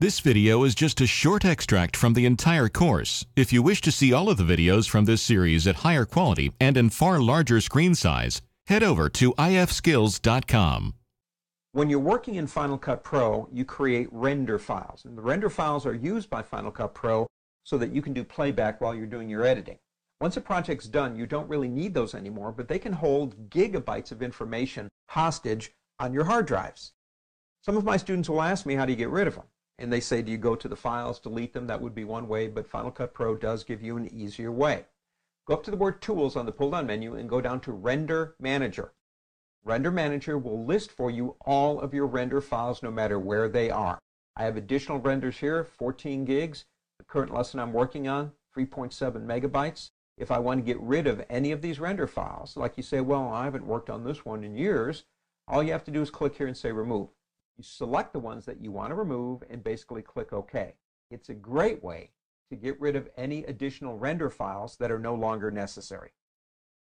This video is just a short extract from the entire course. If you wish to see all of the videos from this series at higher quality and in far larger screen size, head over to ifskills.com. When you're working in Final Cut Pro, you create render files. And the render files are used by Final Cut Pro so that you can do playback while you're doing your editing. Once a project's done, you don't really need those anymore, but they can hold gigabytes of information hostage on your hard drives. Some of my students will ask me, how do you get rid of them? And they say, do you go to the files, delete them? That would be one way, but Final Cut Pro does give you an easier way. Go up to the word Tools on the pull-down menu and go down to Render Manager. Render Manager will list for you all of your render files no matter where they are. I have additional renders here, 14 gigs. The current lesson I'm working on, 3.7 megabytes. If I want to get rid of any of these render files, like you say, well, I haven't worked on this one in years, all you have to do is click here and say remove. You select the ones that you want to remove and basically click OK. It's a great way to get rid of any additional render files that are no longer necessary.